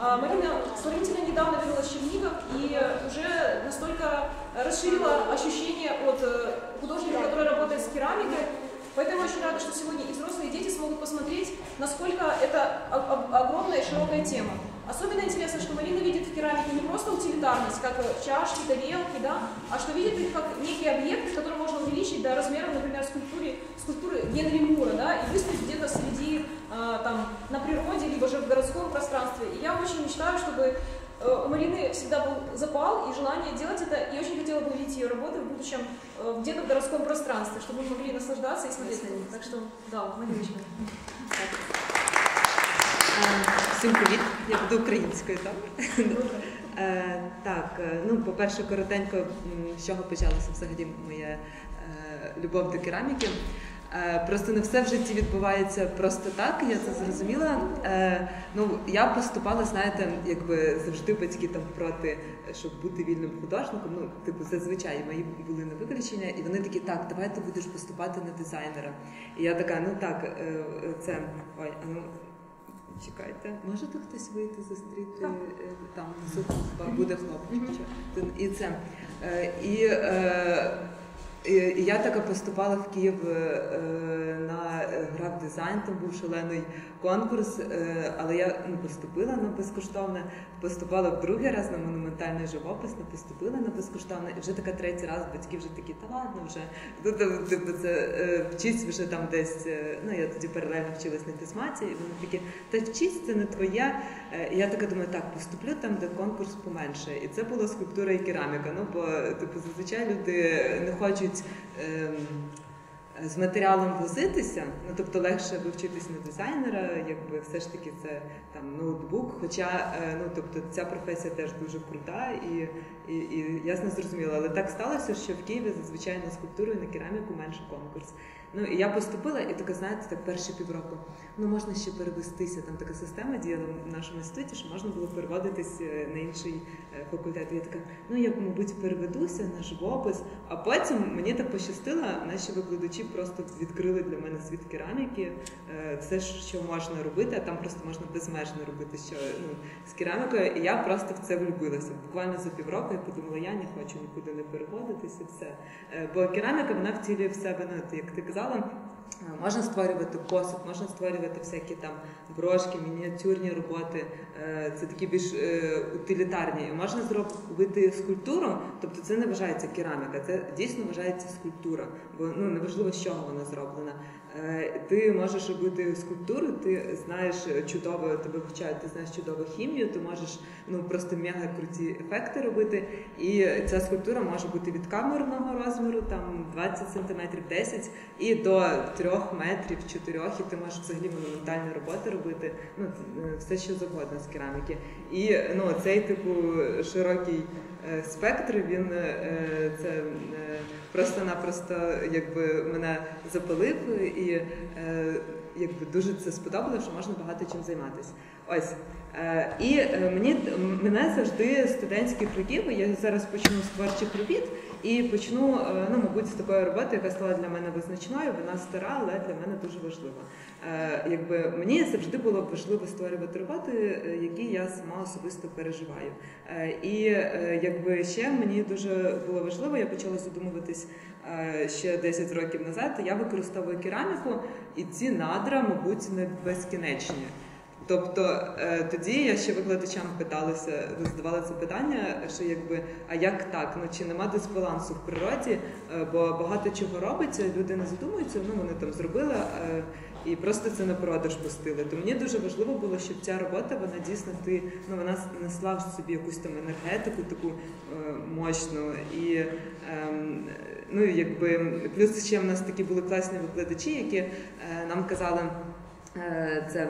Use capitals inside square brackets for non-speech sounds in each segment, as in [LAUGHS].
А, Марина сравнительно недавно вернулась в Чернигов и уже настолько расширила ощущение от э, художника, который работает с керамикой. Поэтому очень рада, что сегодня и взрослые, и дети смогут посмотреть, насколько это огромная и широкая тема. Особенно интересно, что Марина видит в керамике не просто утилитарность, как э, чашки, тарелки, да, а что видит их как некий объект, который можно увеличить до размеров, например, скульптуры, скульптуры Генри Мура, да, и выставить где-то среди, э, там, на природе, либо же в городском пространстве. И я очень мечтаю, чтобы э, у Марины всегда был запал и желание делать это, и очень хотела бы увидеть ее работы в будущем э, где-то в городском пространстве, чтобы мы могли наслаждаться и смотреть на них. Так что, да, Мариночка. Всім привіт, я буду українською, так? Е, Так, е, ну, по-перше, коротенько, з чого почалася взагалі моя е, любов до кераміки. Просто не все в житті відбувається просто так, я це зрозуміла. Ну, я поступала, знаєте, якби завжди батьки там проти, щоб бути вільним художником. Ну, типу, зазвичай мої були на виключення, і вони такі, так, давай ти будеш поступати на дизайнера. І я така, ну так, це ой, ну. Чекайте, можете хтось вийти зустріти Так. е, там внизу буде хлопчик. чи- І це. Е, І, е, і, і я така поступала в Київ на граф дизайн, там був шалений конкурс, але я ну, поступила на безкоштовне, поступала в другий раз на монументальний живопис, не поступила на безкоштовне, і вже така третій раз батьки вже такі, та ладно вже. Типу, це е, вчись вже там десь. е, Ну, я тоді паралельно вчилась на фізматі, і вони такі, та вчись, це не твоє. Е, я така думаю, так, поступлю там, де конкурс поменше. І це була скульптура і кераміка. Ну, бо типу, зазвичай люди не хочуть. ем, з матеріалом возитися, ну тобто легше вивчитись на дизайнера, якби все ж таки це там ноутбук. Хоча е, ну тобто ця професія теж дуже крута і, і, і ясно зрозуміла. Але так сталося, що в Києві зазвичай на скульптуру і на кераміку менше конкурс. Ну і я поступила, і така, знаєте, так перші півроку. Ну можна ще перевестися. Там така система діяла в нашому інституті, що можна було переводитись е, на інший е, факультет. Я така, ну я мабуть переведуся на живопис. А потім мені так пощастило, наші викладачі просто відкрили для мене світ кераміки. Е, Все, що можна робити, а там просто можна безмежно робити що ну, з керамікою. І я просто в це влюбилася. Буквально за півроку я подумала, я не хочу нікуди не переводитися. Все. Бо кераміка вона втілює в себе, ну, як ти казала. е, Можна створювати посуд, можна створювати всякі там брошки, мініатюрні роботи. Е, Це такі більш е, утилітарні. Можна зробити скульптуру, тобто це не вважається кераміка, це дійсно вважається скульптура, бо ну неважливо, з чого вона зроблена. Е, Ти можеш робити скульптуру, ти знаєш чудово, тебе вчають, ти знаєш чудову хімію, ти можеш ну просто мега круті ефекти робити. І ця скульптура може бути від камерного розміру, там 20 см, 10 і до 3 метрів, 4, і ти можеш взагалі монументальні роботи робити, ну е, все що завгодно з кераміки. І ну цей типу широкий е, спектр, він е, це е, просто-напросто якби мене запалив і е, якби дуже це сподобало, що можна багато чим займатися. Ось. Е, І е, мені мене завжди студентських років, я зараз почну з творчих робіт і почну, е, ну, мабуть, з такої роботи, яка стала для мене визначною. Вона стара, але для мене дуже важлива. Е, Якби мені завжди було важливо створювати роботи, е, які я сама особисто переживаю. І якби ще мені дуже було важливо, я почала задумуватись ще 10 років назад. Я використовую кераміку, і ці надра, мабуть, не безкінечні. Тобто е, тоді я ще викладачам питалася, задавала це питання, що якби а як так? Ну чи нема дисбалансу в природі? Е, бо багато чого робиться, люди не задумуються. Ну вони там зробили е, і просто це на продаж пустили. То мені дуже важливо було, щоб ця робота вона дійсно ти ну вона несла в собі якусь там енергетику, таку мощну і. ем, Ну, якби плюс ще в нас такі були класні викладачі, які е, нам казали. Е, Це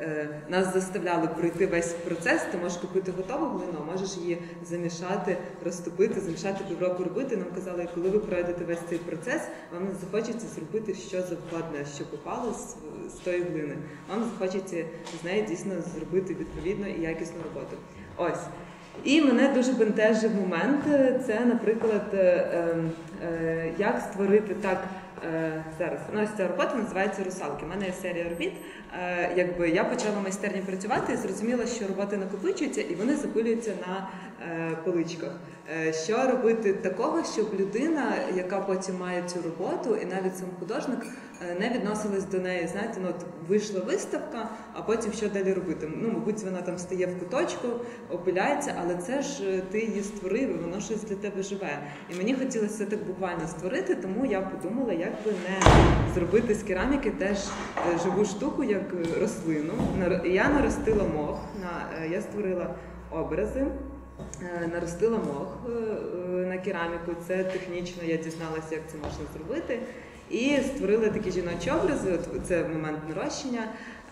е, нас заставляли пройти весь процес. Ти можеш купити готову глину, а можеш її замішати, розтопити, замішати півроку робити. Нам казали, коли ви пройдете весь цей процес, вам захочеться зробити що завгодно, що попало з, з тої глини. Вам захочеться з неї дійсно зробити відповідно і якісну роботу. Ось. І мене дуже бентежив момент. Це, наприклад, е, е, як створити так Е, зараз ну, ось ця робота називається Русалки. У мене є серія робіт. Е, якби я почала в майстерні працювати і зрозуміла, що роботи накопичуються і вони запилюються на е, поличках. Е, що робити такого, щоб людина, яка потім має цю роботу, і навіть сам художник не відносились до неї. Знаєте, ну от вийшла виставка, а потім що далі робити? Ну, мабуть, вона там стає в куточку, опиляється, але це ж ти її створив, і воно щось для тебе живе. І мені хотілося це так буквально створити, тому я подумала, як би не зробити з кераміки теж живу штуку, як е, рослину. Я наростила мох, е, я створила образи. Е, Наростила мох е, на кераміку. Це технічно я дізналася, як це можна зробити. І створила такі жіночі образи. Це момент нарощення.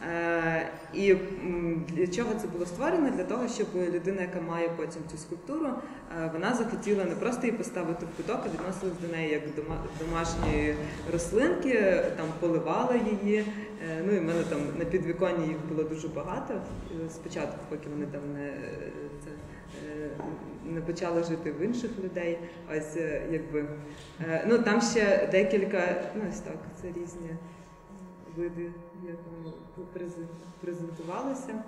Е, І для чого це було створено? Для того, щоб людина, яка має потім цю скульптуру, е, вона захотіла не просто її поставити в куток, а відносилась до неї як до домашньої рослинки, там поливала її. Е, Ну і в мене там на підвіконні їх було дуже багато. Спочатку, поки вони там не це. Не почали жити в інших людей. Ось якби ну там ще декілька, ну ось так, це різні види, як воно презен- презентувалося. Е,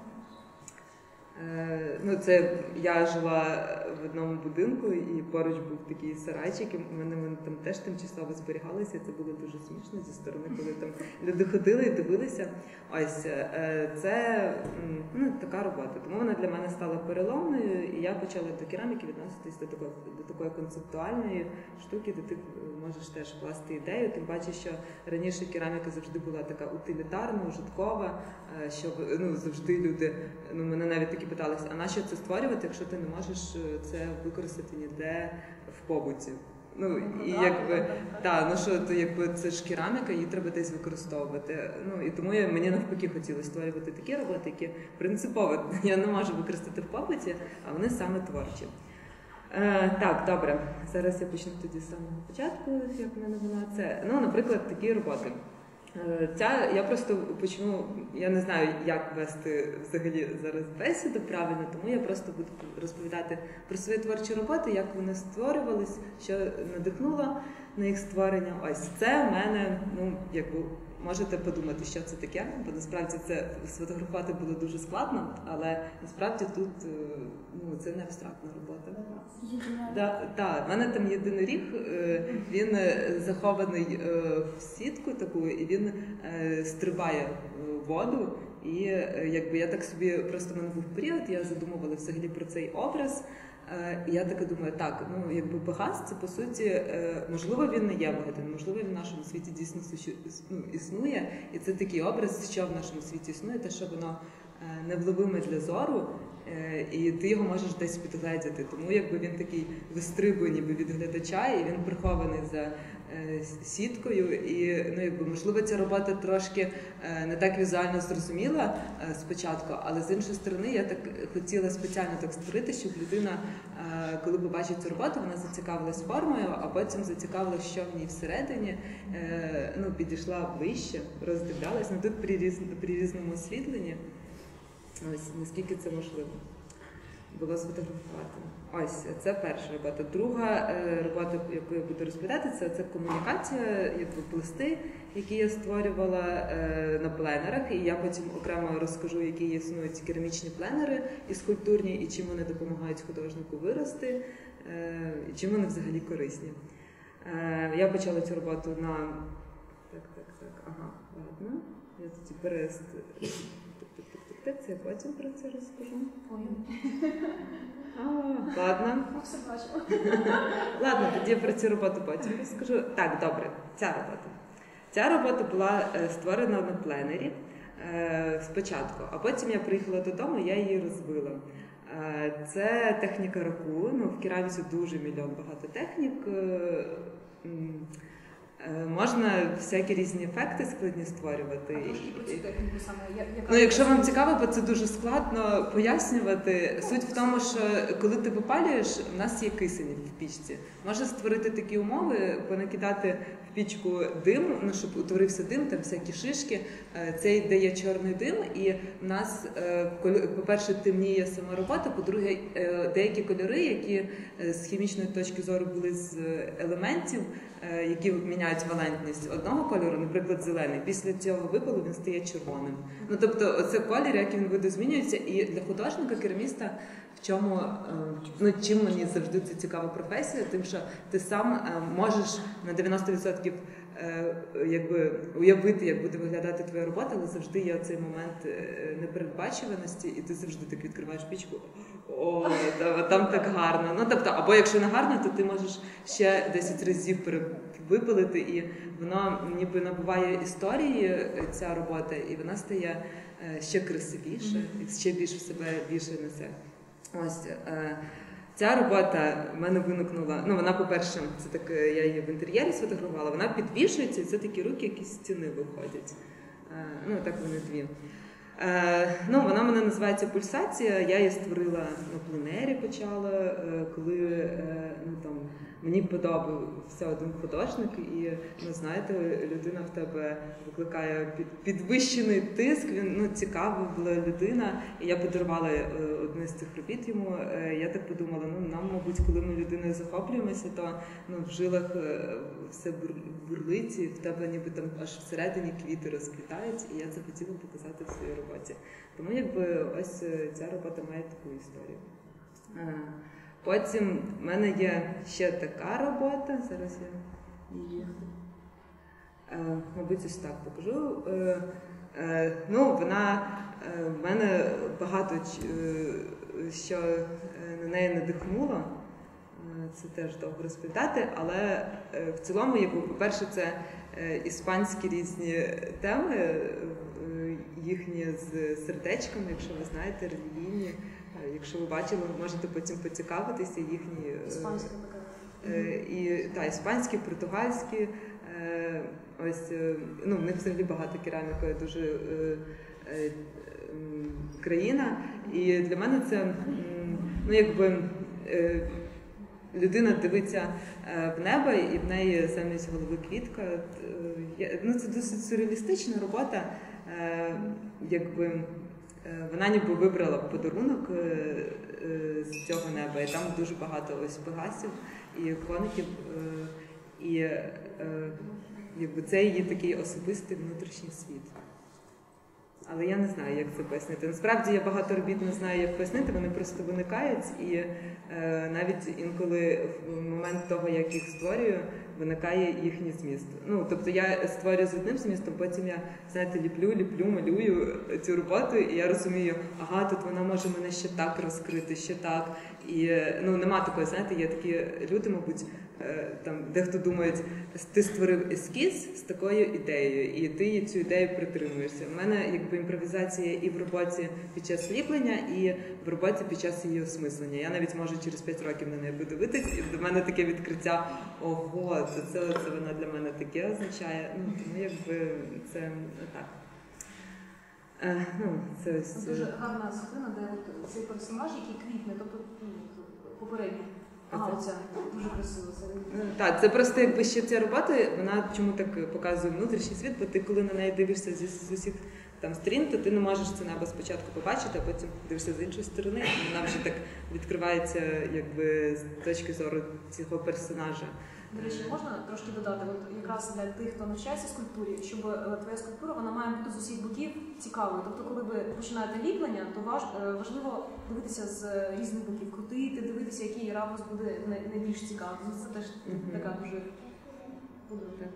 Ну, це я жила в одному будинку, і поруч був такий сарайчик, і в мене вони там теж тимчасово зберігалися. Це було дуже смішно зі сторони, коли там люди ходили і дивилися. Ось е, це ну, така робота. Тому вона для мене стала переломною, і я почала до кераміки відноситись до такої до такої концептуальної штуки, де ти можеш теж вкласти ідею. Тим паче, що раніше кераміка завжди була така утилітарна, ужиткова, е, щоб ну завжди люди ну мене навіть такі питалися, а на що це створювати, якщо ти не можеш е, це використати ніде в побуті. Ну і якби та ну що то якби це ж кераміка, її треба десь використовувати. Ну і тому я мені навпаки хотілося створювати такі роботи, які принципово [LAUGHS] я не можу використати в побуті, а вони саме творчі. Е, так, добре. Зараз я почну тоді з самого початку, як в мене була це. Ну, наприклад, такі роботи. Е, Ця я просто почну. Я не знаю, як вести взагалі зараз бесіду правильно, тому я просто буду розповідати про свої творчі роботи, як вони створювались, що надихнуло на їх створення. Ось це в мене, ну якби можете подумати, що це таке, бо насправді це сфотографувати було дуже складно, але насправді тут е, ну це не абстрактна робота. Да, да, в мене там єдиноріг, е, він е, захований в сітку таку, і він стрибає в воду. І якби я так собі просто в мене був період, я задумувала взагалі про цей образ. Е, І я така думаю, так, ну якби Пегас, це по суті, е, можливо, він не є вигаданим, можливо, він в нашому світі дійсно ну, існує. І це такий образ, що в нашому світі існує, те, що воно е, невловиме для зору, і ти його можеш десь підгледіти. Тому якби він такий вистрибує ніби від глядача, і він прихований за сіткою. І ну, якби, можливо, ця робота трошки е, не так візуально зрозуміла е, спочатку, але з іншої сторони я так хотіла спеціально так створити, щоб людина, е, коли побачить цю роботу, вона зацікавилась формою, а потім зацікавилась, що в ній всередині, е, ну, підійшла вище, роздивлялась. Ну, тут при, різ, при різному освітленні. Ось наскільки це можливо було сфотографувати. Ось це перша робота. Друга е, робота, яку я буду розповідати, це, комунікація, якби плести, які я створювала е, на пленерах. І я потім окремо розкажу, які існують керамічні пленери і скульптурні, і чим вони допомагають художнику вирости, е, і чим вони взагалі корисні. Е, я почала цю роботу на так, так, так. Ага, ладно. Я тоді перест. Це я потім про це розкажу. Ладно. Ну, все бачимо. Ладно, тоді я про цю роботу потім розкажу. Так, добре, ця робота. Ця робота була е, створена на пленері е, спочатку, а потім я приїхала додому я її розвила. Е, Це техніка раку. Ну, в кераміці дуже мільйон багато технік. Е, Можна всякі різні ефекти складні створювати. Ну, якщо вам цікаво, бо це дуже складно пояснювати. Суть в тому, що коли ти випалюєш, в нас є кисень в пічці. Може створити такі умови, понакидати в пічку дим, ну щоб утворився дим, там всякі шишки. Е, Це дає чорний дим, і в нас, е, по-перше, темніє сама робота. По-друге, деякі кольори, які з хімічної точки зору були з елементів, які міняють валентність одного кольору, наприклад, зелений. Після цього випалу він стає червоним. Ну тобто, це колір, як він буде змінюється, і для художника, кераміста, в чому е, ну чим мені завжди це цікава професія, тим що ти сам е, можеш на 90% е, якби уявити, як буде виглядати твоя робота, але завжди є цей момент е, непередбачуваності, і ти завжди так відкриваєш пічку. О, та- там так гарно. Ну тобто, або якщо не гарно, то ти можеш ще 10 разів випилити, і воно ніби набуває історії е, ця робота, і вона стає е, ще красивіше, і ще більше в себе більше несе. Ось е, ця робота в мене виникнула. Ну, вона, по-перше, це так, е, я її в інтер'єрі сфотографувала, вона підвішується, і це такі руки, які з стіни виходять. Е, ну, так вони дві. Е, ну, вона мене називається пульсація. Я її створила на пленері, почала, коли ну, там, мені подобався один художник, і ну, знаєте, людина в тебе викликає підвищений тиск. Він ну, цікава була людина. І я подарувала е, одне з цих робіт йому. Е, я так подумала, ну нам, мабуть, коли ми людиною захоплюємося, то ну, в жилах е, все бур- бурлить, і в тебе ніби там аж всередині квіти розквітають, і я це хотіла показати в своїй роботі. Тому якби ось ця робота має таку історію. Потім в мене є ще така робота. Зараз я її, е, мабуть, ось так покажу. Е, е, Ну, вона е, в мене багато е, що е, на неї надихнуло. Це теж довго розповідати, але в цілому, якби, по-перше, це іспанські різні теми, їхні з сердечками, якщо ви знаєте, релігійні. Якщо ви бачили, ви можете потім поцікавитися їхні е, Іспанська така. Е, і та іспанські, португальські. Е, ось ну в них взагалі багато кераміка, дуже е, е, країна. І для мене це ну якби. Е, Людина дивиться в небо, і в неї замість голови квітка. Ну, це досить сюрреалістична робота. Якби вона ніби вибрала подарунок е, е, з цього неба, і там дуже багато ось пегасів і коників. е, І е, якби це її такий особистий внутрішній світ. Але я не знаю, як це пояснити. Насправді я багато робіт не знаю, як пояснити, вони просто виникають, і е, навіть інколи в момент того, як їх створюю, виникає їхній зміст. Ну тобто я створюю з одним змістом, потім я знаєте, ліплю, ліплю, малюю цю роботу, і я розумію, ага, тут вона може мене ще так розкрити, ще так. І ну нема такої, знаєте, є такі люди, мабуть, там дехто думає, ти створив ескіз з такою ідеєю, і ти цю ідею притримуєшся. У мене якби імпровізація і в роботі під час ліплення, і в роботі під час її осмислення. Я навіть можу через 5 років на неї подивитись, і до мене таке відкриття. Ого, це, це, це вона для мене таке означає. Ну тому якби це так. Е, ну, це ось. Дуже гарна світлина, де цей персонаж, який квітне, тобто ну, попередній. Ага, дуже красиво. Це Так, це просто якби ще ця робота, вона чому так показує внутрішній світ, бо ти коли на неї дивишся зі з усіх там сторін, то ти не можеш це небо спочатку побачити, а потім дивишся з іншої сторони, і вона вже так відкривається, якби з точки зору цього персонажа. До речі, можна трошки додати, от якраз для тих, хто навчається скульптурі, щоб е, твоя скульптура вона має бути з усіх боків цікавою. Тобто, коли ви починаєте ліплення, то важ, е, важливо дивитися з різних боків, крутити, дивитися, який ракурс буде найбільш цікавий. Ну, Це теж така дуже подобається.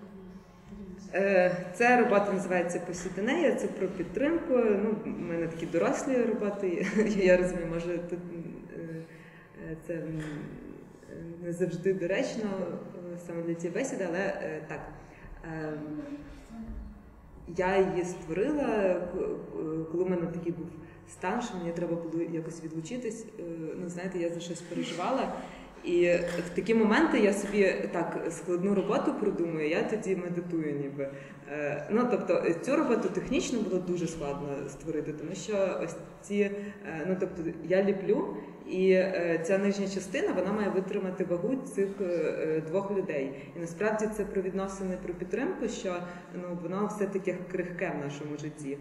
Е, Ця робота називається Посідинея, це про підтримку. Ну, у мене такі дорослі роботи. Я розумію, може тут е, е, це е, не завжди доречно е, саме для цієї бесіди, але е, так. Е, Я її створила, е, коли в мене такий був стан, що мені треба було якось відлучитись. Е, Ну, знаєте, я за щось переживала. І в такі моменти я собі так складну роботу продумую, я тоді медитую ніби. Ну тобто цю роботу технічно було дуже складно створити, тому що ось ці, ну тобто я ліплю, і е, ця нижня частина вона має витримати вагу цих е, е, двох людей. І насправді це про відносини про підтримку, що ну воно все таки крихке в нашому житті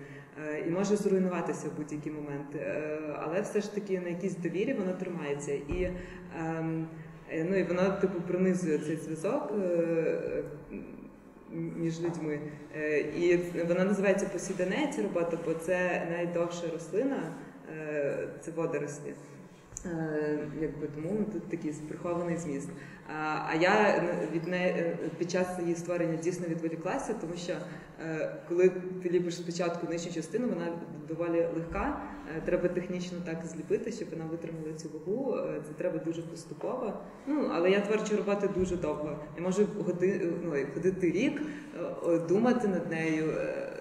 і може зруйнуватися в будь-який момент. Е, Але все ж таки на якійсь довірі воно тримається. І ем, ну і воно типу пронизує цей зв'язок. між людьми. І вона називається посідане ця робота, бо це найдовша рослина, це водорослі. Е, Якби тому тут такий прихований зміст. А, я від неї е, під час її створення дійсно відволіклася, тому що е, коли ти ліпиш спочатку нижню частину, вона доволі легка. Е, Треба технічно так зліпити, щоб вона витримала цю вагу. Це треба дуже поступово. Ну але я творчу роботи дуже довго. Я можу годи, ну, ходити рік, думати над нею,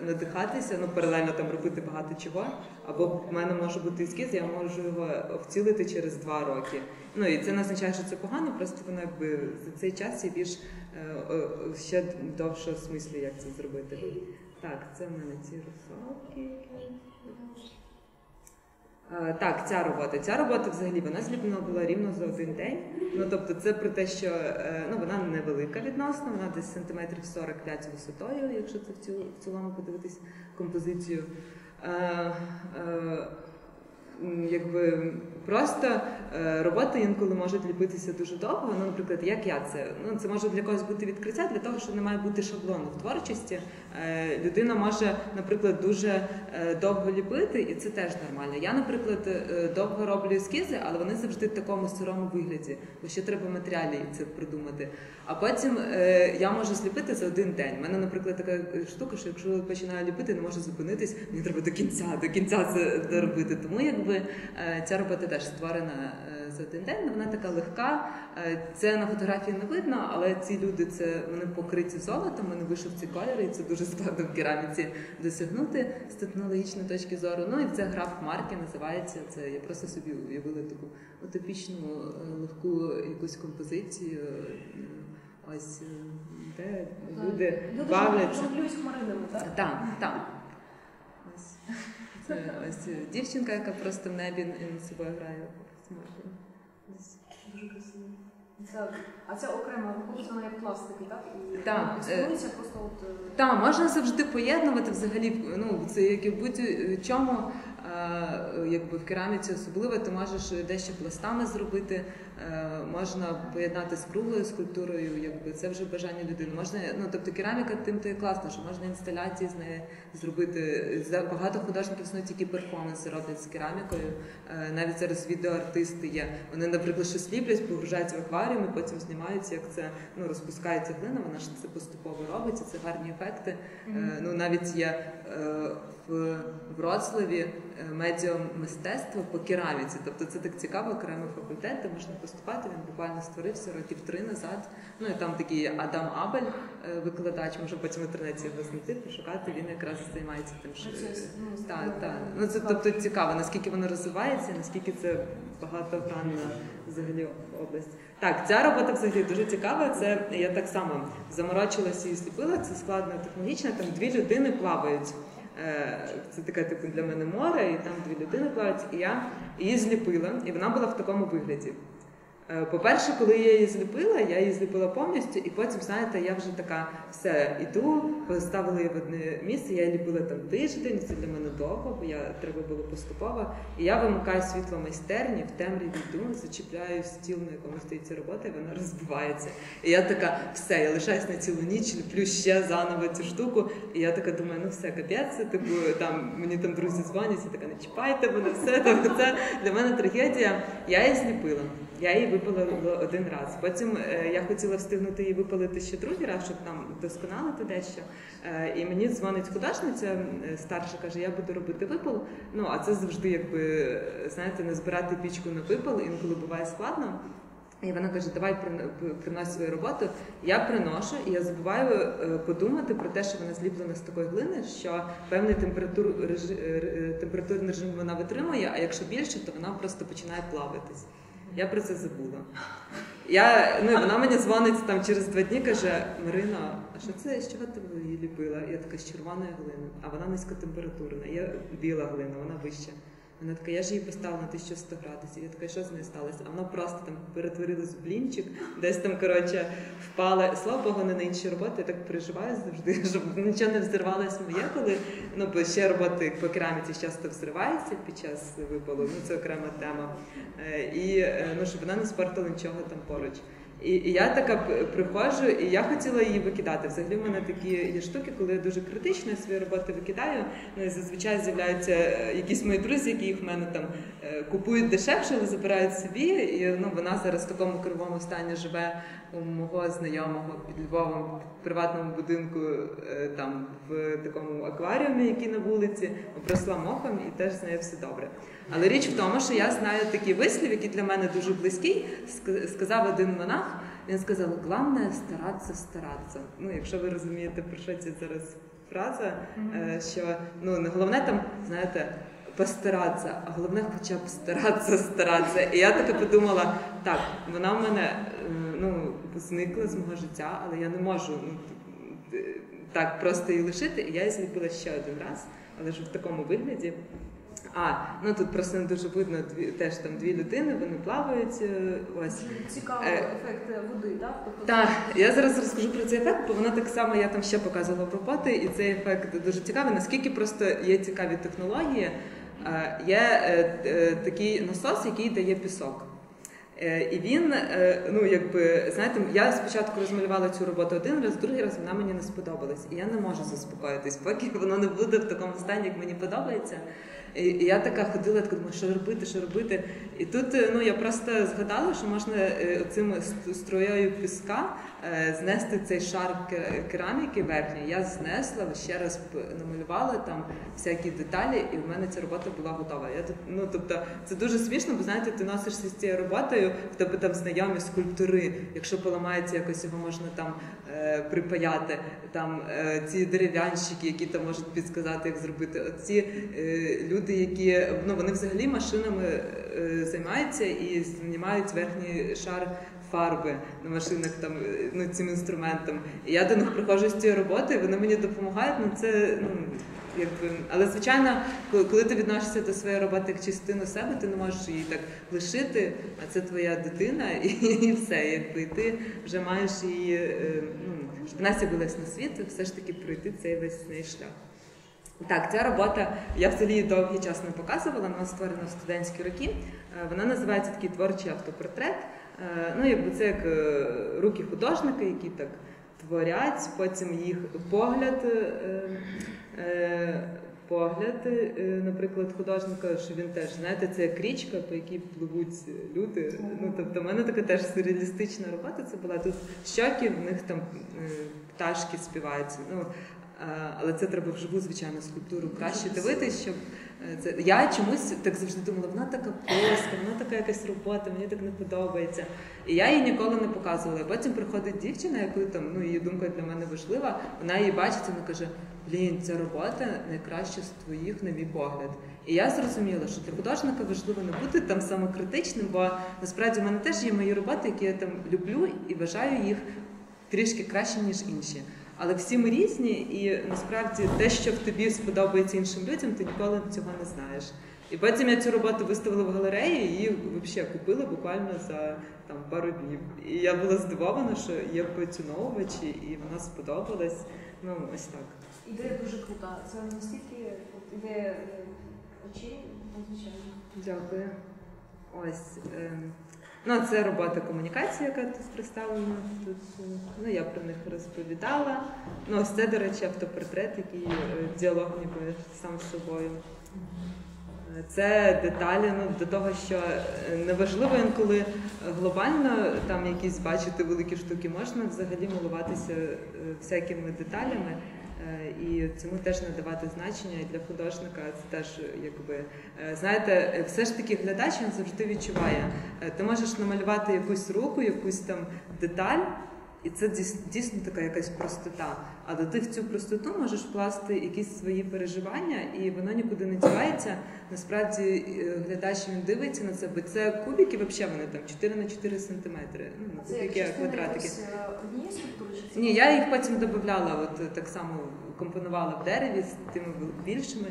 надихатися, ну паралельно там робити багато чого. Або в мене може бути ескіз, я можу його втілити через два роки. Ну і це не означає, що це погано, просто воно якби за цей час є більш е, ще довше в смислі, як це зробити. Так, це в мене ці русалки. Е, Так, ця робота. Ця робота взагалі вона зліплена була рівно за один день. Ну тобто, це про те, що е, ну вона невелика відносно, вона десь сантиметрів 45 висотою, якщо це в цілому подивитись композицію. Якби просто е, роботи інколи можуть ліпитися дуже довго. Ну, наприклад, як я це. Ну, це може для когось бути відкриття, для того, що не має бути шаблону в творчості. Е, людина може, наприклад, дуже е, довго ліпити, і це теж нормально. Я, наприклад, довго роблю ескізи, але вони завжди в такому сирому вигляді, бо ще треба матеріалі це придумати. А потім я можу зліпити за один день. У мене, наприклад, така штука, що якщо починаю ліпити, не можу зупинитись, мені треба до кінця, до кінця це доробити. Тому якби е, ця робота теж створена е, за один день. Вона така легка. Е, Це на фотографії не видно, але ці люди це вони покриті золотом, вони вишивці кольори, і це дуже складно в кераміці досягнути з технологічної точки зору. Ну і це гра в хмарки називається. Це я просто собі уявила таку утопічну легку якусь композицію. Ось де люди бавляться. хмаринами, так? Це ось е, дівчинка, яка просто в небі над собою грає з Дуже красиво. Це, а ця окрема виходить вона як пластики, так? І Так, експонується просто от. е, Так, можна завжди поєднувати взагалі. Ну це як і в будь-чому, е, якби в кераміці особливо, ти можеш дещо пластами зробити, е, можна поєднати з круглою скульптурою, якби це вже бажання людини. Можна, ну тобто кераміка тим то і класно, що можна інсталяції з неї зробити. За- Багато художників ну, тільки перформанси роблять з керамікою. Е, Навіть зараз відеоартисти є. Вони, наприклад, щось ліплять, погружаються в акваріум і потім знімаються, як це ну розпускається глина. Вона ж це поступово робиться. Це гарні ефекти. Е, Ну навіть є е, в Вроцлаві е, медіум мистецтва по кераміці. Тобто це так цікаво, окремий факультет, де можна поступати. Він буквально створився років три назад. Ну і там такий Адам Абель, е, викладач, може потім в інтернеті його знайти, пошукати. Він якраз займається тим, що ну, так, так. Ну це тобто цікаво, наскільки воно розвивається, наскільки це багатогранна взагалі область. Так, ця робота взагалі дуже цікава. Це я так само заморочилася і зліпила. Це складно технологічно. Там дві людини плавають. Е, Це таке типу для мене море, і там дві людини плавають. І я її зліпила, і вона була в такому вигляді. Е, По-перше, коли я її зліпила, я її зліпила повністю, і потім, знаєте, я вже така все іду, поставила її в одне місце. Я ліпила там тиждень. Це для мене довго, бо я треба було поступово. І я вимикаю світло майстерні, в темряві йду, зачіпляю стіл, на якому стоїть ця робота, і вона розбивається. І я така, все, я лишаюсь на цілу ніч, ліплю ще заново цю штуку. І я така думаю, ну все, капець, типу, там мені там друзі дзвонять, і така не чіпайте мене, все тобто це для мене трагедія. Я її зліпила. Я її випалила один раз. Потім е, я хотіла встигнути її випалити ще другий раз, щоб там вдосконалити дещо. Е, і мені дзвонить художниця е, старша, каже, я буду робити випал. Ну а це завжди, якби знаєте, не збирати пічку на випал, інколи буває складно. І вона каже, давай прин- принось свою роботу. Я приношу, і я забуваю подумати про те, що вона зліплена з такої глини, що певний температур, температурний режим вона витримує, а якщо більше, то вона просто починає плавитись. Я про це забула. Я, ну, вона мені дзвонить там через два дні, каже: Марина, а що це з чого ти її ліпила? Я така з червоної глини, а вона низькотемпературна. Є біла глина, вона вища. Вона така, я ж її поставила на 1100 градусів. Я така, що з нею сталося? А вона просто там перетворилась в блінчик, десь там, коротше, впала. Слава Богу, не на інші роботи. Я так переживаю завжди, [LAUGHS] щоб нічого не взірвалося моє, коли ну, бо ще роботи по кераміці часто взриваються під час випалу. Ну це окрема тема. Е, І е, ну, щоб вона не спортила нічого там поруч. І, і я така приходжу, і я хотіла її викидати. Взагалі в мене такі є штуки, коли я дуже критично свої роботи викидаю. Ну і зазвичай з'являються е, якісь мої друзі, які їх в мене там е, купують дешевше, але забирають собі. І ну вона зараз в такому кривому стані живе у мого знайомого під Львовом в приватному будинку, е, там в такому акваріумі, який на вулиці, обросла мохом, і теж з нею все добре. Але річ в тому, що я знаю такий вислів, який для мене дуже близький. Сказав один монах. Він сказав: головне старатися, старатися. Ну, якщо ви розумієте, про що це зараз фраза, е, що ну не головне там, знаєте. Постаратися, а головне хоча б старатися, старатися. І я таки подумала, так, вона в мене е, ну, зникла з мого життя, але я не можу ну, так просто її лишити. І я її зліпила ще один раз, але ж в такому вигляді. А, ну тут просто не дуже видно дві, теж там дві людини, вони плавають. е, Ось. Цікавий Е, ефект води, так? Тобто Так, я зараз розкажу про цей ефект, бо воно так само я там ще показувала роботи, і цей ефект дуже цікавий. Наскільки просто є цікаві технології, Е, є е, е, такий насос, який дає пісок. Е, І він, ну якби знаєте, я спочатку розмалювала цю роботу один раз, другий раз вона мені не сподобалась. І я не можу заспокоїтись, поки [LAUGHS] воно не буде в такому стані, як мені подобається. І я така ходила, така думала, що робити, що робити. І тут е, ну я просто згадала, що можна е, цим строєю піска знести цей шар кераміки верхньої. Я знесла, ще раз намалювала там всякі деталі, і в мене ця робота була готова. Я тут, ну тобто, це дуже смішно, бо знаєте, ти носишся з цією роботою, в тебе там знайомі скульптури. Якщо поламається якось його можна там е, припаяти. Там е, ці дерев'янщики, які там можуть підсказати, як зробити. Оці е, люди, які ну вони взагалі машинами е, займаються і знімають верхній шар. Фарби на машинах там е, ну цим інструментом. І я до них приходжу з цієї роботи, вони мені допомагають. Ну це ну якби, але звичайно, коли, ти відносишся до своєї роботи як частину себе, ти не можеш її так лишити, а це твоя дитина, [LAUGHS] і, і все. Якби і ти вже маєш її, е, ну щоб вона з'явилась на світ, все ж таки пройти цей весь цей шлях. Так, ця робота я взагалі довгий час не показувала. Вона створена в студентські роки. Е, Вона називається такий творчий автопортрет. Е, Ну, якби це як е, руки художника, які так творять, потім їх погляд. е, Погляд, наприклад, художника, що він теж знаєте, це як річка, по якій пливуть люди. Ну тобто, в мене така теж сюрреалістична робота. Це була тут щоки, в них там пташки співаються. Ну але це треба вживу, звичайно, скульптуру краще дивитись, щоб це я чомусь так завжди думала, вона така плоска, вона така якась робота, мені так не подобається. І я її ніколи не показувала. Потім приходить дівчина, яку там ну її думка для мене важлива. Вона її бачить, і вона каже: Блін, ця робота найкраща з твоїх, на мій погляд. І я зрозуміла, що для художника важливо не бути там самокритичним, бо насправді в мене теж є мої роботи, які я там люблю і вважаю їх трішки краще, ніж інші. Але всі ми різні, і насправді те, що в тобі сподобається іншим людям, ти ніколи цього не знаєш. І потім я цю роботу виставила в галереї і її взагалі купила буквально за там пару днів. І я була здивована, що є поціновувачі, і вона сподобалась. Ну ось так. ідея дуже крута. Це настільки ідея е, очей надзвичайно. Дякую. Ось. ем, Ну, це робота комунікації, яка тут представлена. Тут, е, ну, я про них розповідала. Ну, ось це, до речі, автопортрет, який е, діалог ніби сам з собою. Е, Це деталі ну, до того, що неважливо інколи глобально там якісь бачити великі штуки, можна взагалі милуватися всякими деталями. Е, І цьому теж надавати значення і для художника це теж якби е, знаєте, все ж таки глядач він завжди відчуває. Е, Ти можеш намалювати якусь руку, якусь там деталь, і це дійс- дійсно така якась простота. Але ти в цю простоту можеш вкласти якісь свої переживання, і воно нікуди не дівається. Насправді е, глядач він дивиться на це, бо це кубики, взагалі вони там 4 на 4 сантиметри. Ну, це частина квадратики. е? Ні, я їх потім додавала, от так само компонувала в дереві з тими більшими.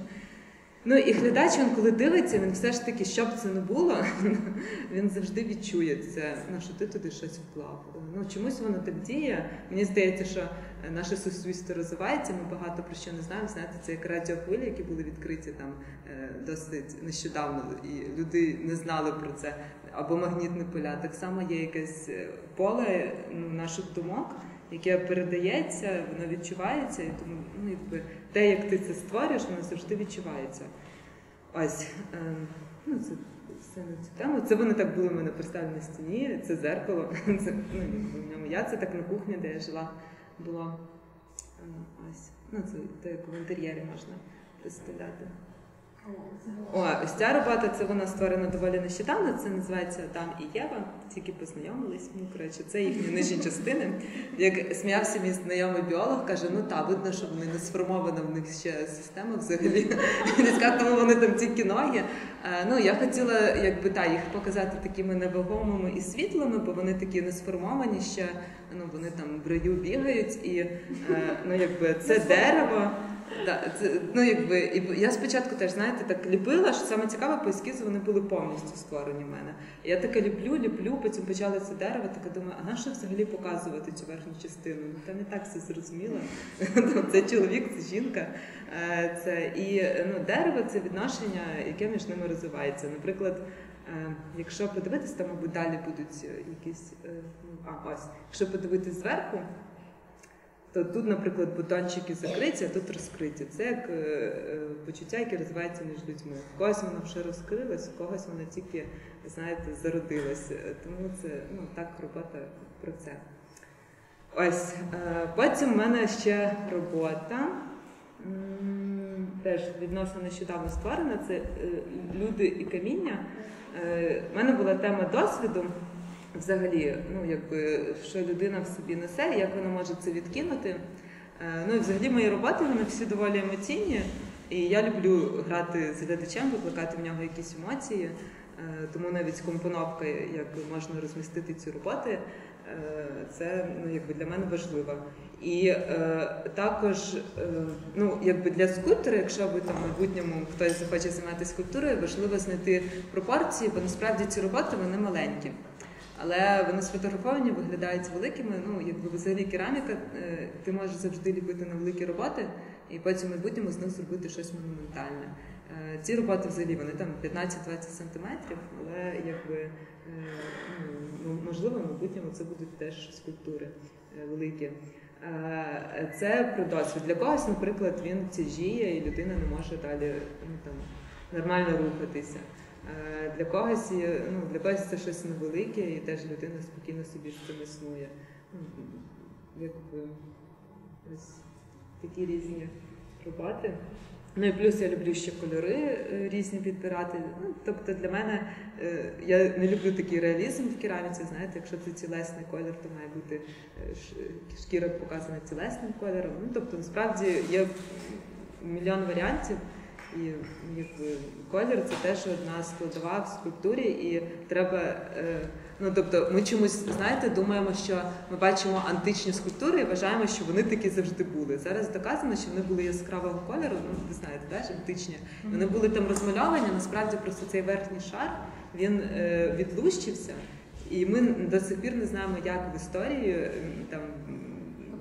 Ну і глядач, він коли дивиться, він все ж таки, що б це не було, [LAUGHS] він завжди відчує це, ну, що ти туди щось вклав. Ну чомусь воно так діє. Мені здається, що наше суспільство розвивається. Ми багато про що не знаємо. Знаєте, це як радіохвилі, які були відкриті там е, досить нещодавно, і люди не знали про це. або магнітне поля. Так само є якесь е, поле ну, наших думок, яке передається, воно відчувається, і тому ну, якби, те, як ти це створюєш, воно завжди відчувається. Ось, е, ну, це все на цю тему. Це вони так були в мене представлені на стіні, це зеркало. [LAUGHS] Це, ну, в ньому я це так на кухні, де я жила, було. Е, Ось. Ну, це, це як в інтер'єрі можна представляти. О, ось ця робота, це вона створена доволі нещодавно. Це називається Адам і Єва. Тільки познайомились. Ну коротше, це їхні нижні частини. Як сміявся мій знайомий біолог, каже: ну та видно, що вони не сформована в них ще система взагалі. Тому вони там тільки ноги. Е, Ну я хотіла, якби та їх показати такими невагомими і світлими, бо вони такі не сформовані ще. Ну вони там в раю бігають, і е, ну якби це дерево. Да, це, ну якби і я спочатку теж знаєте так ліпила, що саме цікаве по ескізу вони були повністю створені в мене. Я таке люблю, люблю, потім почала це дерево, така думаю, а на що взагалі показувати цю верхню частину? Ну там і так все зрозуміло. Це чоловік, це жінка. Е, Це і ну, дерево це відношення, яке між ними розвивається. Наприклад. Е, Якщо подивитись, там, мабуть, далі будуть якісь. е, ну, А, ось. Якщо подивитись зверху, то тут, наприклад, бутончики закриті, а тут розкриті. Це як е, е, почуття, яке розвивається між людьми. В когось воно вже розкрилось, в когось воно тільки, знаєте, зародилось. Е, Тому це ну, так робота про це. Ось. Потім в мене ще робота. Теж відносно нещодавно створена. Це люди і каміння. У мене була тема досвіду. Взагалі, ну якби що людина в собі несе, як вона може це відкинути. Е, Ну і взагалі мої роботи вони всі доволі емоційні, і я люблю грати з глядачем, викликати в нього якісь емоції. Е, Тому навіть компоновка, як можна розмістити ці роботи, е, це ну, якби для мене важливо. І е, також, е, ну якби для скульптора, якщо ви там в майбутньому хтось захоче займатися скульптурою, важливо знайти пропорції, бо насправді ці роботи вони маленькі. Але вони сфотографовані, виглядають великими. Ну, якби взагалі кераміка, е, ти можеш завжди ліпити на великі роботи, і потім в майбутньому з них зробити щось монументальне. Е, Ці роботи взагалі вони там 15-20 сантиметрів, але якби е, ну, можливо, в майбутньому це будуть теж скульптури великі. Це про досвід. Для когось, наприклад, він тяжіє, і людина не може далі ну, там, нормально рухатися. Е, Для когось, ну, для когось це щось невелике, і теж людина спокійно собі з цим існує. Ну, Якби ось такі різні роботи. Ну і плюс я люблю ще кольори е, різні підбирати. Ну, тобто для мене е, я не люблю такий реалізм в кераміці. Знаєте, якщо це цілесний колір, то має бути шкіра показана цілесним кольором. Ну тобто насправді є мільйон варіантів. І якби колір це теж одна складова в скульптурі, і треба. Е, ну тобто, ми чомусь знаєте, думаємо, що ми бачимо античні скульптури і вважаємо, що вони такі завжди були. Зараз доказано, що вони були яскравого кольору. Ну ви знаєте, да, античні. Вони були там розмальовані. Насправді просто цей верхній шар він е, відлущився, і ми до сих пір не знаємо, як в історії там.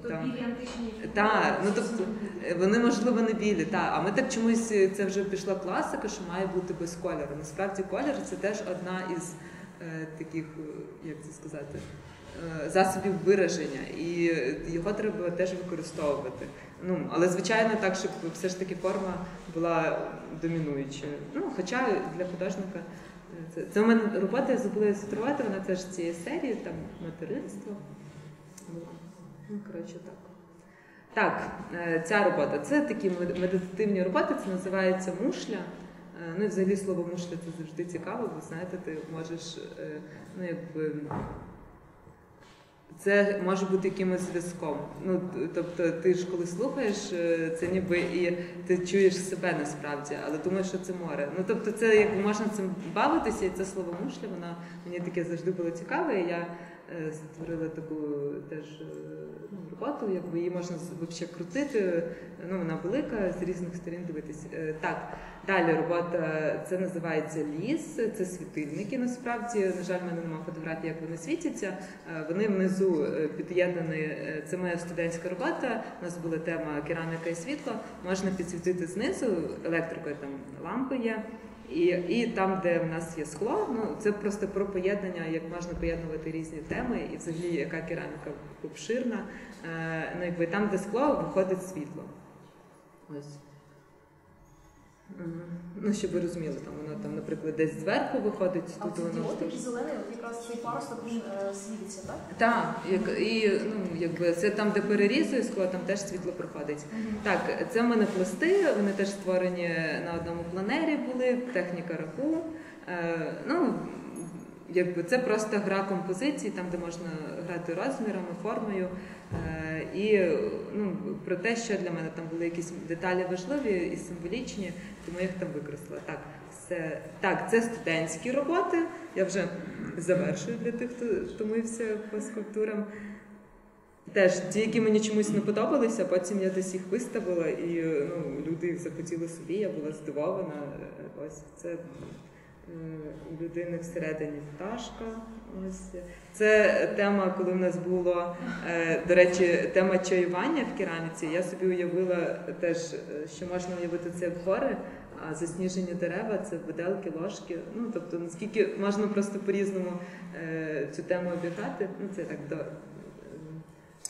Тобто там білі античні так, ну тобто е, вони можливо не білі, та а ми так чомусь е, це вже пішла класика, що має бути без кольору. Насправді колір це теж одна із е, таких, е, як це сказати, е, засобів вираження, і його треба теж використовувати. Ну але звичайно так, щоб все ж таки форма була домінуючою. Ну хоча для художника. Це, це у мене робота, я забула її цитувати, вона теж з цієї серії, там материнство. Ну, коротше, так. Так, е, ця робота це такі медитативні роботи, це називається мушля. Е, Ну і взагалі слово мушля це завжди цікаво, бо знаєте, ти можеш, е, ну якби. Це може бути якимось зв'язком. Ну, тобто, ти ж коли слухаєш, це ніби і ти чуєш себе насправді, але думаєш, що це море. Ну тобто, це якби можна цим бавитися, і це слово мушля, воно мені таке завжди було цікаве. І я е, створила таку теж е, ну, роботу, якби її можна взагалі крутити. Ну, вона велика, з різних сторін дивитись. Е, Так, далі робота це називається ліс, це світильники. Насправді, на жаль, в мене немає фотографій, як вони світяться. Вони внизу під'єднані. Це моя студентська робота. У нас була тема кераміка і світло. Можна підсвітити знизу електрикою, там лампи є. І, і там, де в нас є скло, ну це просто про поєднання, як можна поєднувати різні теми, і взагалі яка кераміка обширна. Е, ну, якби там, де скло, виходить світло. Ось. Ну, щоб ви розуміли, там воно там, наприклад, десь зверху виходить, А тут воно який зелений, от якраз цей паросток він е, світиться, так? так, як і ну якби це там, де перерізує скло, там теж світло проходить. Так, це в мене пласти, вони теж створені на одному планері були, техніка раху. Е, ну, якби це просто гра композицій, там, де можна грати розмірами, формою. Е, і ну, про те, що для мене там були якісь деталі важливі і символічні, тому я їх там викреслила. Так, це, так, це студентські роботи. Я вже завершую для тих, хто втомився по скульптурам. Теж ті, які мені чомусь не подобалися, потім я десь їх виставила, і ну, люди їх захотіли собі, я була здивована. Ось це е, людини всередині пташка. Ось це тема, коли в нас було, е, до речі, тема чаювання в кераміці. Я собі уявила теж, е, що можна уявити це як гори, а засніжені дерева це виделки, ложки. Ну тобто, наскільки можна просто по-різному е, цю тему обігати. Ну це так до.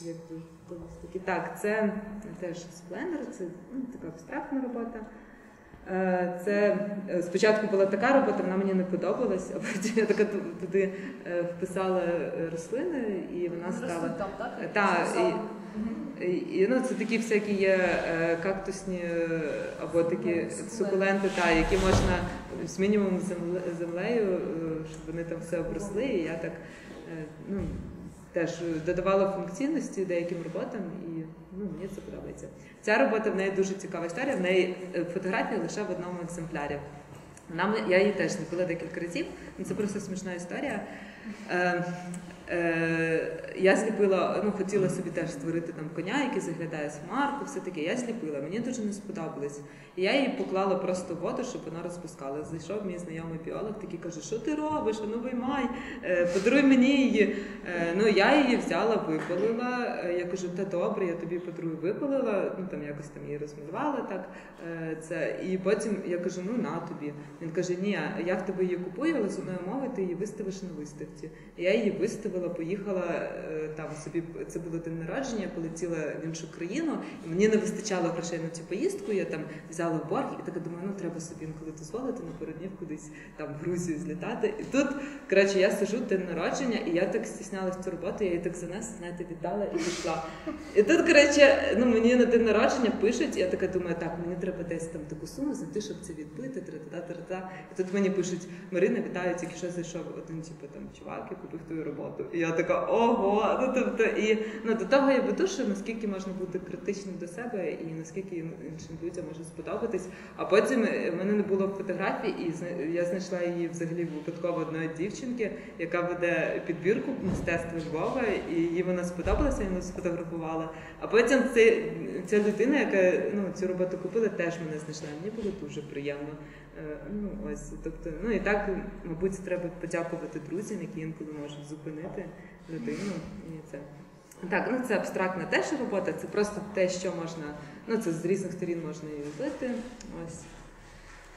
Якби. Так, це теж спленер, це ну, така абстрактна робота. Е, Це е, спочатку була така робота, вона мені не подобалась, а потім я така ту- туди е, вписала рослини, і вона стала. там, так? Та, і- І, ну, це такі всякі є кактусні або такі Сукуленти. та, які можна з мінімум земле- землею, щоб вони там все обросли. І я так ну, теж додавала функційності деяким роботам, і ну, мені це подобається. Ця робота в неї дуже цікава історія. В неї е, фотографія лише в одному екземплярі. Нам я її теж ліпила декілька разів. Ну, Це просто смішна історія. Е, я зліпила, ну хотіла собі теж створити там коня, який заглядає з хмарку, все таке. Я зліпила, мені дуже не сподобалось. Я її поклала просто в воду, щоб вона розпускала. Зайшов мій знайомий біолог, такий каже, що ти робиш? Ну виймай, е, подаруй мені її. Е, ну я її взяла, випалила. Я кажу, та добре, я тобі подарую, випалила. Ну там якось там її розмалювала так. Це і потім я кажу, ну на тобі. Він каже, ні, я в тебе її купую, але з одної мови ти її виставиш на виставці. Я її виставила, поїхала е, там собі. Це було день народження, полетіла в іншу країну. І мені не вистачало грошей на цю поїздку. Я там взяла борг і така думаю, ну треба собі інколи дозволити на днів кудись там в Грузію злітати. І тут, коротше, я сижу день народження, і я так стіснялась цю роботу, я її так занесла, знаєте, віддала і пішла. І тут, коротше, ну мені на день народження пишуть, і я така думаю, так, мені треба десь там таку суму знайти, щоб це відбити, тра-та-та-та-та. І тут мені пишуть, Марина, вітаю, тільки що зайшов один, типу, там чувак і купив твою роботу. І я така, ого, ну тобто, і ну до того я веду, що наскільки можна бути критичним до себе, і наскільки іншим людям може сподобатись. А потім е, в мене не було фотографій, і я знайшла її взагалі випадково одної дівчинки, яка веде підбірку мистецтва Львова, і їй вона сподобалася, я її сфотографувала. А потім це, ця людина, яка ну, цю роботу купила, теж мене знайшла. Мені було дуже приємно. Е, Ну, ось, тобто, ну і так, мабуть, треба подякувати друзям, які інколи можуть зупинити людину. І це. Так, ну це абстрактна теж робота, це просто те, що можна, ну це з різних сторін можна її робити. Ось.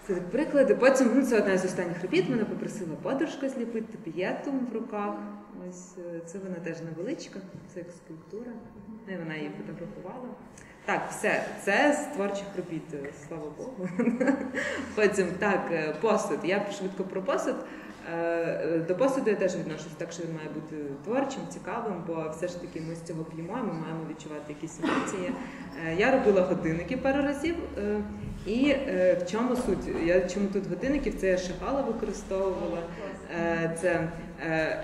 Це приклади. Потім ну, це одна з останніх робіт. Мене попросила подружка зліпити пієтум в руках. Ось е, це вона теж невеличка, це як скульптура. Ну, і вона її фотографувала. Так, все, це з творчих робіт, е, слава Богу. [LAUGHS] Потім так, е, посуд. Я швидко про посуд. Е, До посуду я теж відношусь так, що він має бути творчим, цікавим, бо все ж таки ми з цього п'ємо, ми маємо відчувати якісь емоції. Я робила годинники пару разів. І в чому суть? Я чому тут годинників? Це я шагала використовувала. Це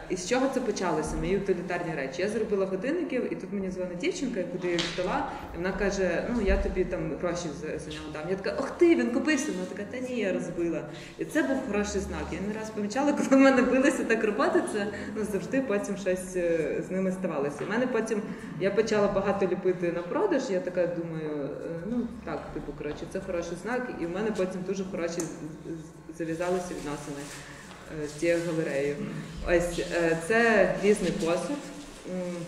і з чого це почалося? Мої утилітарні речі. Я зробила годинників, і тут мені дзвонить дівчинка, я куди я їх здала, і вона каже: Ну я тобі там гроші за, нього дам. Я така, ох ти, він купився. Вона така, та ні, я розбила. І це був хороший знак. Я не раз помічала, коли в мене билися так роботи, це ну завжди потім щось е, з ними ставалося. У мене потім я почала багато ліпити на продаж. Я така думаю, е, ну так, типу, коротше, це хороший знак, і в мене потім дуже хороші зав'язалися відносини е, з цією галереєю. Ось е, це різний посуд.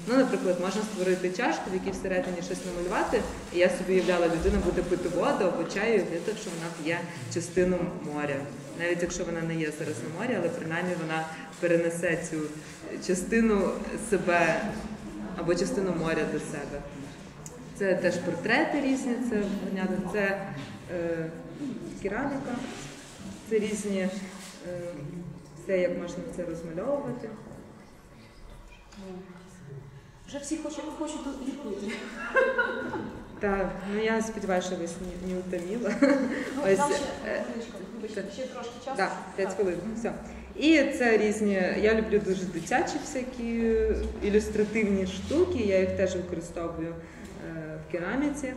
Ну, наприклад, можна створити чашку, в якій всередині щось намалювати. І я собі уявляла, людина буде пити воду або чаю, для того, що вона п'є частину моря. Навіть якщо вона не є зараз на морі, але принаймні вона перенесе цю частину себе або частину моря до себе. Це теж портрети різні, це це е, кераміка, це різні, е, все як можна це розмальовувати. Вже всі хочуть, хочуть тут ліпити. Так, ну я сподіваюся, що ви не, не утоміла. Ну, Ось, ще, е, вибачте, ще трошки часу. Так, 5 Так. хвилин. Все. І це різні. Я люблю дуже дитячі всякі ілюстративні штуки. Я їх теж використовую е, в кераміці.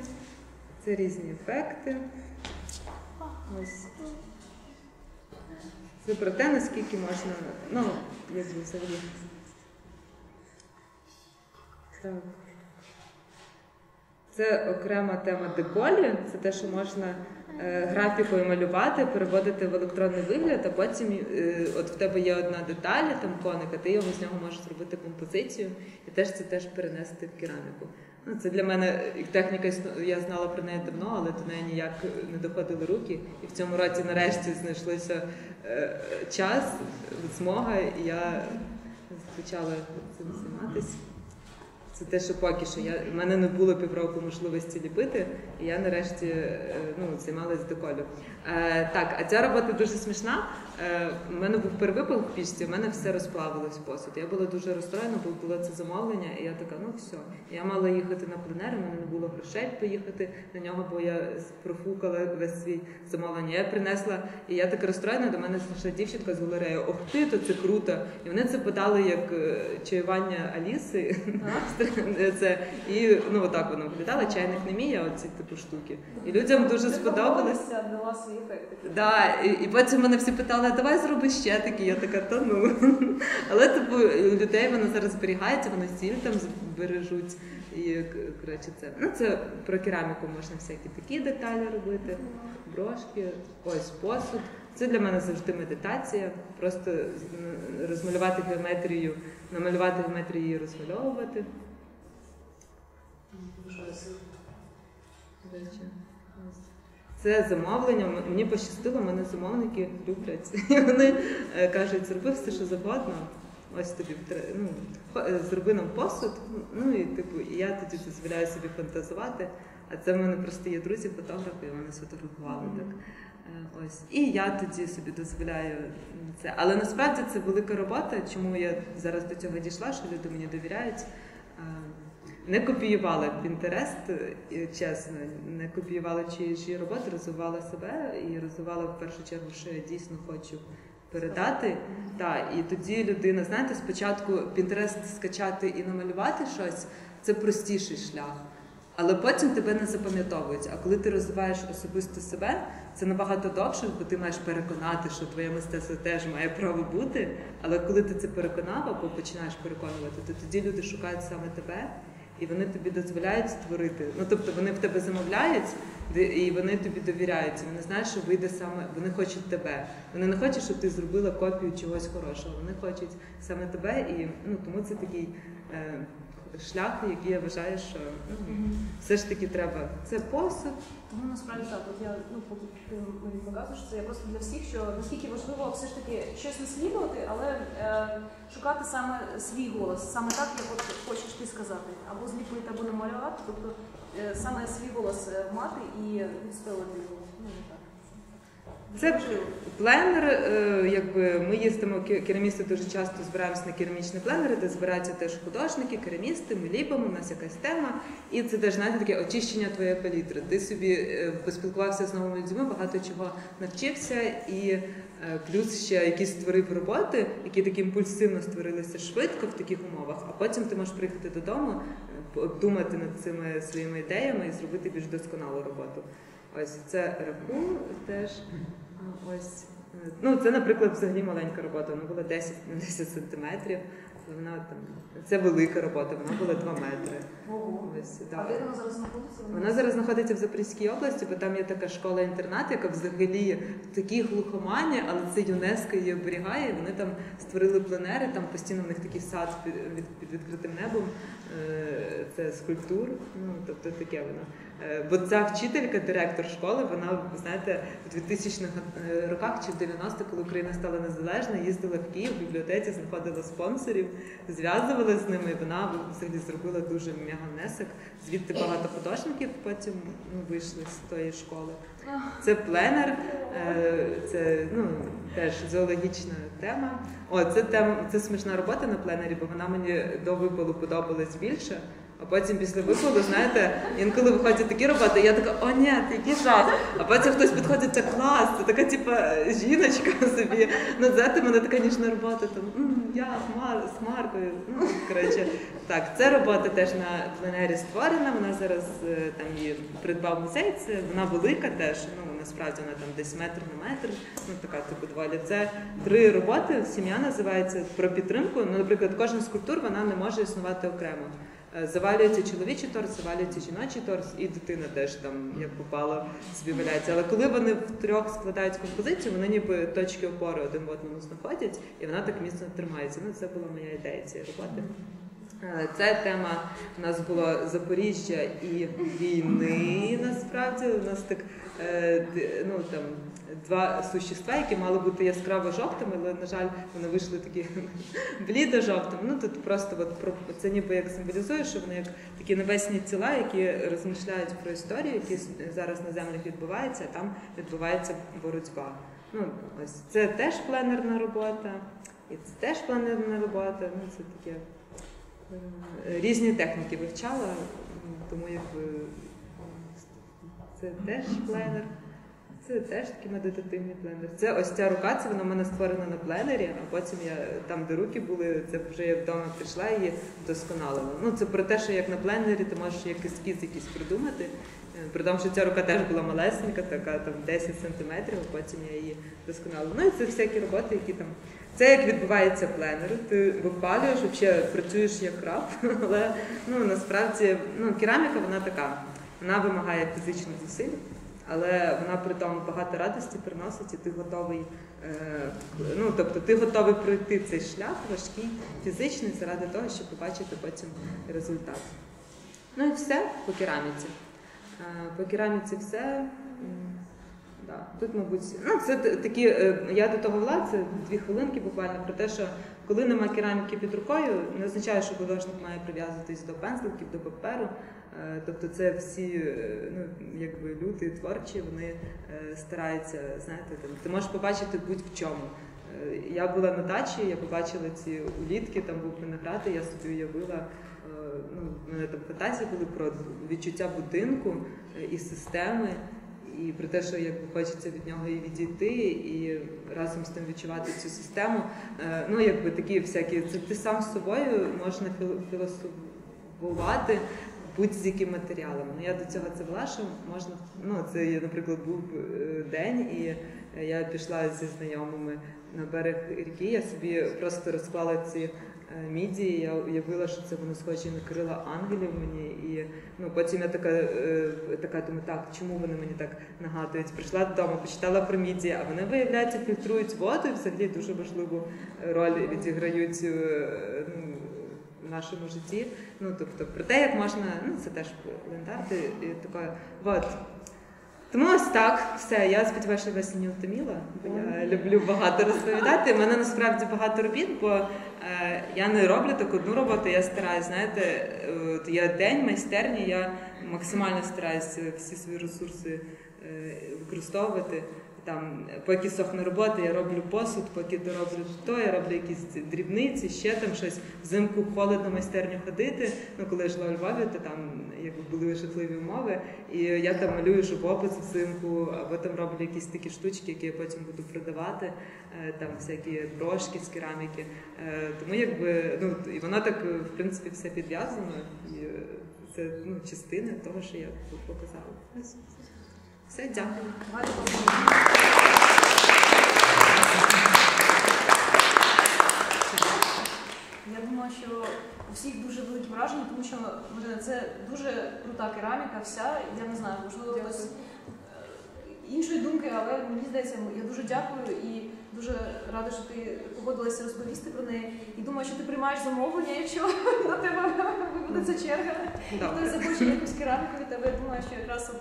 Це різні ефекти. Ось. Це про те, наскільки можна. Ну, би взагалі. Так. Це окрема тема деколі, це те, що можна е, графікою малювати, переводити в електронний вигляд, а потім е, от в тебе є одна деталь, там коника, ти його з нього можеш зробити композицію і теж це теж перенести в кераміку. Ну, це для мене техніка я знала про неї давно, але до неї ніяк не доходили руки. І в цьому році нарешті знайшлося е, час, змога, і я почала цим займатися. Це те, що поки що я в мене не було півроку можливості ліпити, і я нарешті е, ну, займалась деколю. Е, так, а ця робота дуже смішна. Е, у мене був перевипал в пічці, у мене все розплавилось посуд. Я була дуже розстроєна, бо було це замовлення, і я така, ну все. Я мала їхати на пленер, у мене не було грошей поїхати на нього, бо я профукала весь свій замовлення. Я принесла, і я така розстроєна, до мене зайшла дівчинка з галереї. Ох ти, то це круто. І вони це подали як е, чаювання Аліси. [LAUGHS] [LAUGHS] Це і ну отак воно виглядало. Чайник не мій, а оці типу штуки. І людям дуже сподобалось. Дала свої ефекти. Да, і, і потім мене всі питали, а давай зроби ще такі. Я така, та ну. [LAUGHS] Але типу людей воно зараз зберігається, вони сіль там збережуть. І коротше, це ну це про кераміку можна всякі такі деталі робити, брошки, ось посуд. Це для мене завжди медитація. Просто розмалювати геометрію, намалювати геометрію і розмальовувати. Це замовлення. Мені пощастило, мене замовники люблять. [LAUGHS] І вони е, кажуть, зроби все, що завгодно. Ось тобі ну, е, зроби нам посуд. Ну і типу, і я тоді дозволяю собі фантазувати. А це в мене просто є друзі, фотографи, і вони сфотографували так. Е, Ось. І я тоді собі дозволяю це. Але насправді це велика робота, чому я зараз до цього дійшла, що люди мені довіряють. Е, Не копіювала Pinterest, чесно, не копіювала чиї роботи, розвивала себе і розвивала в першу чергу, що я дійсно хочу передати. Та, і тоді людина, знаєте, спочатку Pinterest скачати і намалювати щось це простіший шлях. Але потім тебе не запам'ятовують. А коли ти розвиваєш особисто себе, це набагато довше, бо ти маєш переконати, що твоє мистецтво теж має право бути. Але коли ти це переконав або починаєш переконувати, то тоді люди шукають саме тебе, і вони тобі дозволяють створити. Ну тобто вони в тебе замовляють, і вони тобі довіряються. Вони знають, що вийде саме, вони хочуть тебе. Вони не хочуть, щоб ти зробила копію чогось хорошого. Вони хочуть саме тебе, і ну тому це такий. Е, Шлях, який я вважаю, що ну, все ж таки треба. Це посуд, Тому насправді так, от я ну поки ти мені показуєш це, я просто для всіх, що наскільки важливо все ж таки щось наслідувати, але е, шукати саме свій голос, саме так, як от хочеш ти сказати, або зліпити, або намалювати, тобто е, саме свій голос е, мати і відстоювати його. Це. Пленер, е, якби ми їздимо ке- керамісти дуже часто збираємося на керамічні пленери, де збираються теж художники, керамісти, ми ліпимо, у нас якась тема. І це теж знаєте таке очищення твоєї палітри. Ти собі е, поспілкувався з новими людьми, багато чого навчився, і е, плюс ще якісь створив роботи, які так імпульсивно створилися швидко в таких умовах. А потім ти можеш приїхати додому, думати над цими своїми ідеями і зробити більш досконалу роботу. Ось це рахун теж. А, Ось. е, Ну, це, наприклад, взагалі маленька робота. Вона була 10 на 10 сантиметрів. Вона там це велика робота, вона була 2 метри. Ось, А да. де вона зараз знаходиться? Вона зараз знаходиться в Запорізькій області, бо там є така школа-інтернат, яка взагалі в такій глухомані, але це ЮНЕСКО її оберігає. Вони там створили пленери, там постійно в них такий сад під, під відкритим небом. Е, Це скульптур. Ну тобто таке воно. Е, Бо ця вчителька, директор школи, вона, знаєте, в 2000-х е, роках чи в 90-х, коли Україна стала незалежна, їздила в Київ в бібліотеці, знаходила спонсорів, зв'язувалася з ними, вона взагалі зробила дуже мега внесок. Звідти багато художників потім ну, вийшли з тої школи. Це пленер, е, це ну, теж зоологічна тема. О, це тема, це смішна робота на пленері, бо вона мені до випалу подобалась більше. А потім після випалу, знаєте, інколи виходять такі роботи, я така, о, ні, який жах. А потім хтось підходить, це клас, це така, типа, жіночка собі. Ну, це мене така ніжна робота, там, я з Мар- Маркою. Ну, коротше, так, це робота теж на пленері створена. Вона зараз е, там її придбав музей. Це вона велика теж. Ну насправді вона там десь метр на метр. Ну така типу доволі. Це три роботи. Сім'я називається про підтримку. Ну, наприклад, кожна скульптура вона не може існувати окремо. Е, Завалюється чоловічий торс, завалюється жіночий торс, і дитина теж там як попало собі валяється. Але коли вони втрьох складають композицію, вони ніби точки опори один в одному знаходять, і вона так міцно тримається. Ну це була моя ідея цієї роботи. Це тема у нас було Запоріжжя і війни. Насправді у нас так е, ну там два существа, які мали бути яскраво жовтими, але на жаль, вони вийшли такі [LAUGHS] блідо жовтими. Ну тут просто от це ніби як символізує, що вони як такі небесні тіла, які розмишляють про історію, які зараз на землях відбуваються, а там відбувається боротьба. Ну ось це теж пленерна робота, і це теж пленерна робота. Ну це таке. Е, Різні техніки вивчала, тому якби це теж пленер. Це теж такий медитативний пленер. Це ось ця рука, це вона в мене створена на пленері, а потім я там, де руки були, це вже я вдома прийшла і вдосконалила. Ну це про те, що як на пленері ти можеш як ескіз якийсь придумати. Е, При тому, що ця рука теж була малесенька, така там 10 сантиметрів, а потім я її вдосконалила. Ну і це всякі роботи, які там. Це як відбувається пленер. Ти випалюєш, взагалі працюєш як раб, [LAUGHS] але ну насправді ну, кераміка вона така. Вона вимагає фізичних зусиль, але вона при тому багато радості приносить, і ти готовий. Е, ну тобто ти готовий пройти цей шлях важкий, фізичний, заради того, щоб побачити потім результат. Ну і все по кераміці. Е, По кераміці все. Да. Тут, мабуть, ну це такі. е, Я до того вела, це дві хвилинки буквально про те, що коли нема кераміки під рукою, не означає, що художник має прив'язуватись до пензликів, до паперу. Е, Тобто, це всі е, ну, якби люди творчі, вони стараються, знаєте, там, ти можеш побачити будь-в чому. Я була на дачі, я побачила ці улітки, там був виноград, і я собі уявила. Ну, в мене там фантазії були про відчуття будинку і системи, і про те, що якби хочеться від нього і відійти, і разом з тим відчувати цю систему. Е, Ну, якби такі всякі, це ти сам з собою можна філ- філософувати будь-з яким матеріалом. Ну, я до цього це вела, що можна, ну, це, я, наприклад, був е, день, і е, я пішла зі знайомими на берег ріки, я собі просто розклала ці мідії, я уявила, що це воно схоже на крила ангелів мені. І ну, потім я така, е, така думаю, так, чому вони мені так нагадують? Прийшла додому, почитала про мідії, а вони, виявляється, фільтрують воду і взагалі дуже важливу роль відіграють е, ну, в нашому житті. Ну, тобто, про те, як можна, ну це теж лендарти і таке. Вот. Тому ось так, все. Я сподіваюся, що вас не втоміла, бо я люблю багато розповідати. У мене насправді багато робіт, бо е, я не роблю так одну роботу, я стараюсь, знаєте, е, от я день майстерні, я максимально стараюся всі свої ресурси е, використовувати. Там, поки сохне робота, я роблю посуд, поки дороблю то, я роблю якісь дрібниці, ще там щось. Взимку холодно майстерню ходити. Ну, коли я жила у Львові, то там якби були житлові умови. І я там малюю живопис взимку, або там роблю якісь такі штучки, які я потім буду продавати, е, там всякі брошки з кераміки. Е, Тому якби ну і воно так в принципі все підв'язано, і е, це ну, частина того, що я показала. Все, дякую. Я думаю, що у всіх дуже великі враження, тому що Марина, це дуже крута кераміка, вся. Я не знаю, можливо, хтось е, іншої думки, але мені здається, я дуже дякую і дуже рада, що ти погодилася розповісти про неї. І думаю, що ти приймаєш замовлення, якщо на тебе вибудеться черга. Хтось захоче якусь кераміку від тебе. Я думаю, що якраз от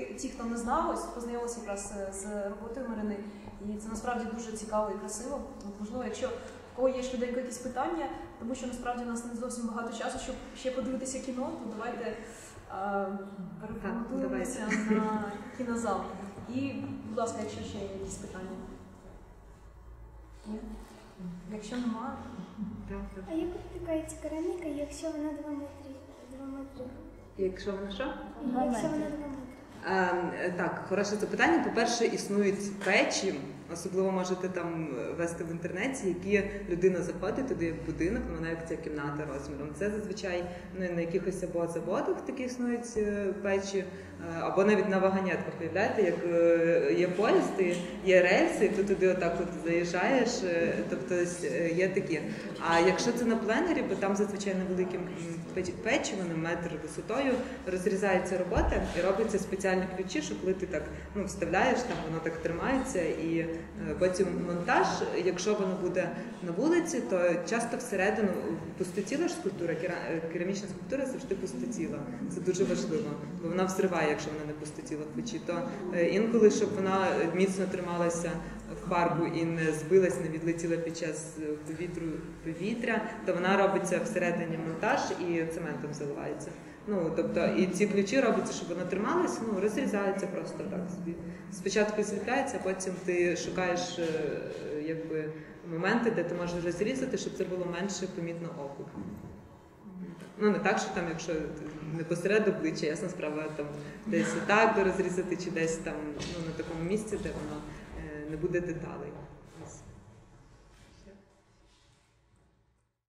ті, хто не знав, ось познайомилися якраз е, з роботою Марини. І це насправді дуже цікаво і красиво. От, можливо, якщо в кого є швиденько якісь питання, тому що насправді у нас не зовсім багато часу, щоб ще подивитися кіно, то давайте переформатуємося на кінозал. І, будь ласка, якщо ще є якісь питання. Ні? Якщо немає. А як виникається кераміка, якщо вона 2 метри? 2 метри? Якщо вона що? Якщо вона 2 метри? Е, Так, хороше запитання. По-перше, існують печі, особливо можете там вести в інтернеті, які людина заходить туди в будинок, вона як ця кімната розміром. Це зазвичай ну, на якихось або заводах такі існують е, печі, е, або навіть на вагонетках. Уявляєте, як е, є поїзд, і є рельси, ти туди отак от заїжджаєш. е, Тобто е, є такі. А якщо це на пленері, бо там зазвичай невеликим м, печ- печивом, метр висотою, розрізається робота і робляться спеціальні ключі, що коли ти так ну, вставляєш, там воно так тримається, і е, потім монтаж, якщо воно буде на вулиці, то часто всередину пустотіла ж скульптура, е, керамічна скульптура завжди пустотіла. Це дуже важливо, бо вона взриває, якщо вона не пустотіла в. То е, інколи, щоб вона міцно трималася в фарбу і не збилась, не відлетіла під час е, повітру повітря, то вона робиться всередині монтаж і цементом заливається. Ну тобто, і ці ключі робиться, щоб воно трималось, ну розрізається просто так собі. Спочатку а потім ти шукаєш е, якби моменти, де ти можеш розрізати, щоб це було менше помітно оку. Ну не так, що там, якщо не посеред обличчя, ясна справа там десь так розрізати, чи десь там ну на такому місці, де воно е, не буде деталей.